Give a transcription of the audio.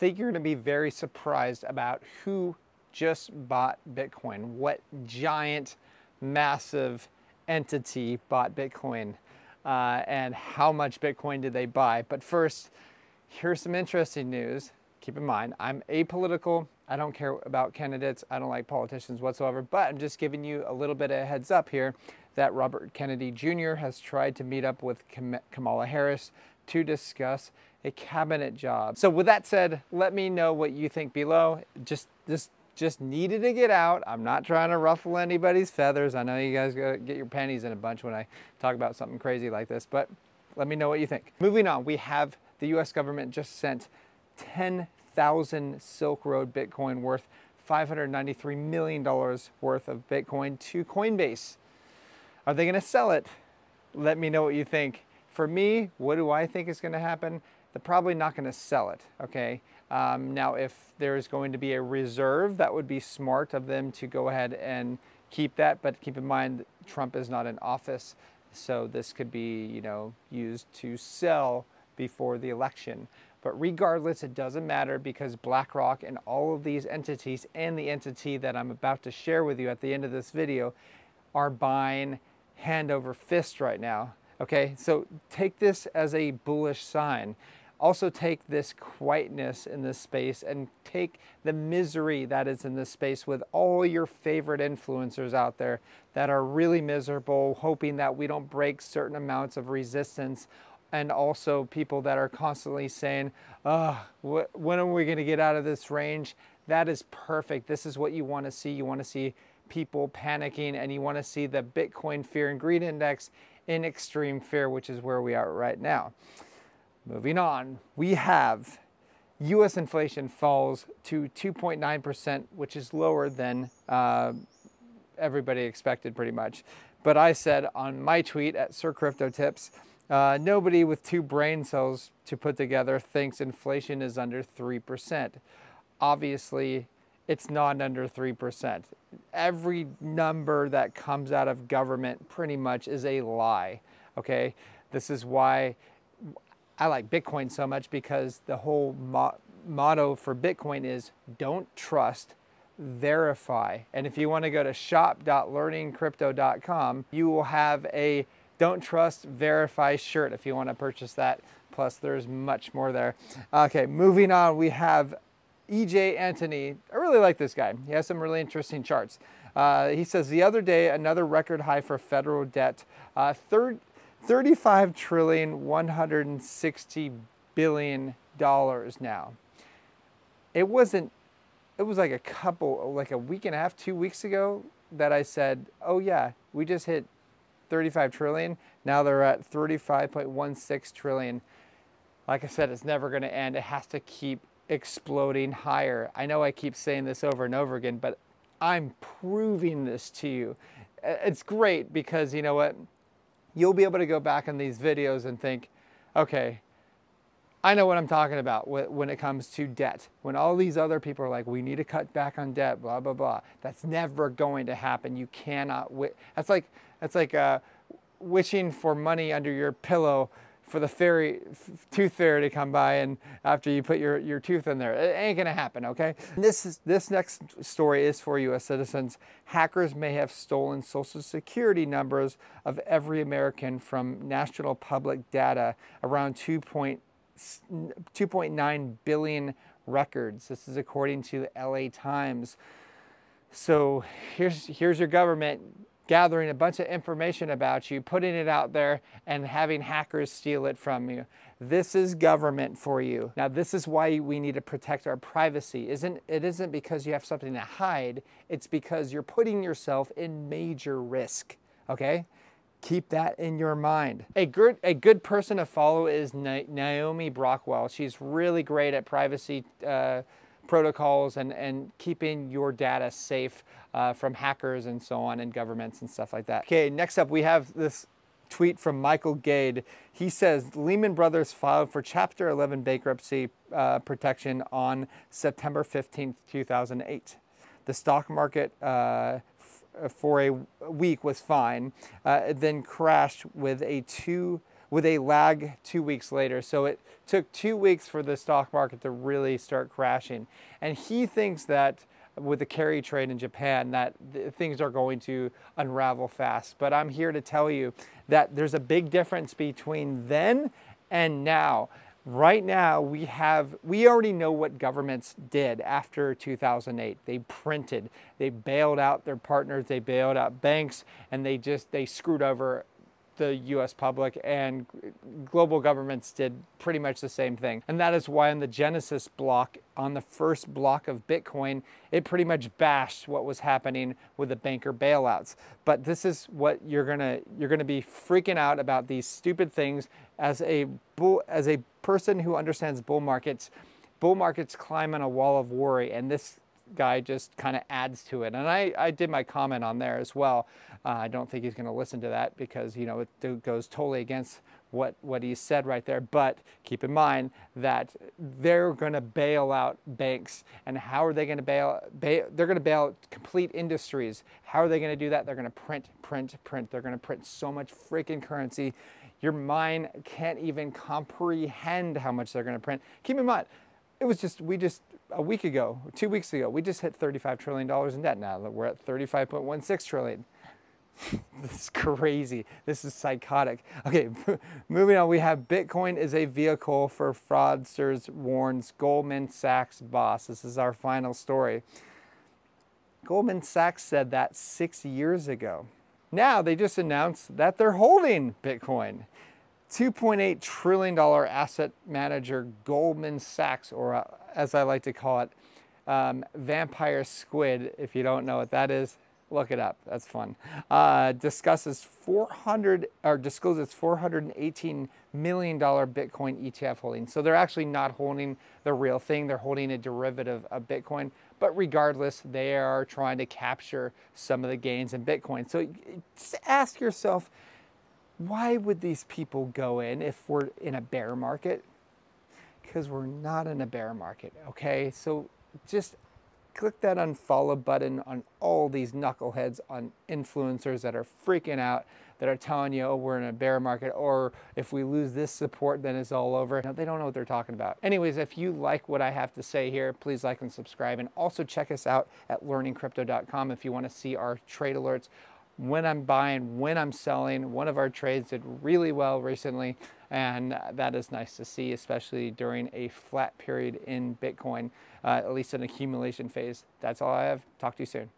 think you're going to be very surprised about who just bought Bitcoin. What giant, massive entity bought Bitcoin uh, and how much Bitcoin did they buy. But first, here's some interesting news. Keep in mind, I'm apolitical. I don't care about candidates. I don't like politicians whatsoever, but I'm just giving you a little bit of a heads up here that Robert Kennedy Jr. has tried to meet up with Kamala Harris to discuss a cabinet job. So with that said, let me know what you think below. Just this just needed to get out. I'm not trying to ruffle anybody's feathers. I know you guys get your panties in a bunch when I talk about something crazy like this, but let me know what you think. Moving on, we have the US government just sent 10,000 Silk Road Bitcoin worth $593 million worth of Bitcoin to Coinbase. Are they gonna sell it? Let me know what you think. For me, what do I think is gonna happen? They're probably not gonna sell it, okay? Um, now, if there's going to be a reserve, that would be smart of them to go ahead and keep that. But keep in mind, Trump is not in office, so this could be, you know, used to sell before the election. But regardless, it doesn't matter because BlackRock and all of these entities and the entity that I'm about to share with you at the end of this video are buying hand over fist right now. Okay, so take this as a bullish sign also take this quietness in this space and take the misery that is in this space with all your favorite influencers out there that are really miserable, hoping that we don't break certain amounts of resistance. And also people that are constantly saying, oh, wh when are we going to get out of this range? That is perfect. This is what you want to see. You want to see people panicking and you want to see the Bitcoin Fear and Greed Index in extreme fear, which is where we are right now. Moving on, we have US inflation falls to 2.9%, which is lower than uh, everybody expected pretty much. But I said on my tweet at Sir Crypto Tips, uh, nobody with two brain cells to put together thinks inflation is under 3%. Obviously, it's not under 3%. Every number that comes out of government pretty much is a lie, okay? This is why I like Bitcoin so much because the whole mo motto for Bitcoin is don't trust, verify. And if you want to go to shop.learningcrypto.com, you will have a don't trust, verify shirt if you want to purchase that. Plus, there's much more there. Okay, moving on, we have EJ Antoni. I really like this guy. He has some really interesting charts. Uh, he says the other day, another record high for federal debt. Uh, third, 35 trillion 160 billion dollars now. It wasn't it was like a couple like a week and a half, 2 weeks ago that I said, "Oh yeah, we just hit 35 trillion. Now they're at 35.16 trillion." Like I said, it's never going to end. It has to keep exploding higher. I know I keep saying this over and over again, but I'm proving this to you. It's great because you know what? You'll be able to go back in these videos and think, okay, I know what I'm talking about when it comes to debt. When all these other people are like, we need to cut back on debt, blah, blah, blah. That's never going to happen. You cannot, that's like, that's like uh, wishing for money under your pillow for the fairy tooth fairy to come by and after you put your, your tooth in there. It ain't gonna happen, okay? This is this next story is for US citizens. Hackers may have stolen social security numbers of every American from national public data around 2.9 billion records. This is according to the LA Times. So here's here's your government gathering a bunch of information about you, putting it out there, and having hackers steal it from you. This is government for you. Now, this is why we need to protect our privacy. Isn't, it isn't because you have something to hide, it's because you're putting yourself in major risk, okay? Keep that in your mind. A good, a good person to follow is Naomi Brockwell. She's really great at privacy uh, protocols and, and keeping your data safe uh, from hackers and so on and governments and stuff like that. Okay, next up we have this tweet from Michael Gayed. He says Lehman Brothers filed for Chapter 11 bankruptcy uh, protection on September 15th, 2008. The stock market uh, for a week was fine, uh, then crashed with a two with a lag two weeks later. So it took two weeks for the stock market to really start crashing. And he thinks that with the carry trade in Japan that things are going to unravel fast. But I'm here to tell you that there's a big difference between then and now. Right now, we have, we already know what governments did after 2008. They printed, they bailed out their partners, they bailed out banks, and they just, they screwed over the US public and global governments did pretty much the same thing. And that is why on the Genesis block, on the first block of Bitcoin, it pretty much bashed what was happening with the banker bailouts. But this is what you're gonna you're gonna be freaking out about these stupid things as a bull as a person who understands bull markets. Bull markets climb on a wall of worry, and this guy just kind of adds to it. And I, I did my comment on there as well. Uh, I don't think he's going to listen to that because, you know, it goes totally against what, what he said right there. But keep in mind that they're going to bail out banks. And how are they going to bail, bail? They're going to bail out complete industries. How are they going to do that? They're going to print, print, print. They're going to print so much freaking currency. Your mind can't even comprehend how much they're going to print. Keep in mind, it was just, we just, a week ago, two weeks ago, we just hit $35 trillion in debt. Now we're at 35.16 trillion. this is crazy. This is psychotic. Okay, moving on. We have Bitcoin is a vehicle for fraudsters, warns Goldman Sachs boss. This is our final story. Goldman Sachs said that six years ago. Now they just announced that they're holding Bitcoin. $2.8 trillion asset manager Goldman Sachs, or uh, as I like to call it, um, Vampire Squid. If you don't know what that is, look it up. That's fun. Uh, discusses 400 or discloses 418 million dollar Bitcoin ETF holding. So they're actually not holding the real thing. They're holding a derivative of Bitcoin. But regardless, they are trying to capture some of the gains in Bitcoin. So ask yourself why would these people go in if we're in a bear market? Because we're not in a bear market, okay? So just click that unfollow button on all these knuckleheads on influencers that are freaking out, that are telling you, oh, we're in a bear market, or if we lose this support, then it's all over. They don't know what they're talking about. Anyways, if you like what I have to say here, please like and subscribe. And also check us out at learningcrypto.com if you want to see our trade alerts when I'm buying, when I'm selling. One of our trades did really well recently, and that is nice to see, especially during a flat period in Bitcoin, uh, at least an accumulation phase. That's all I have. Talk to you soon.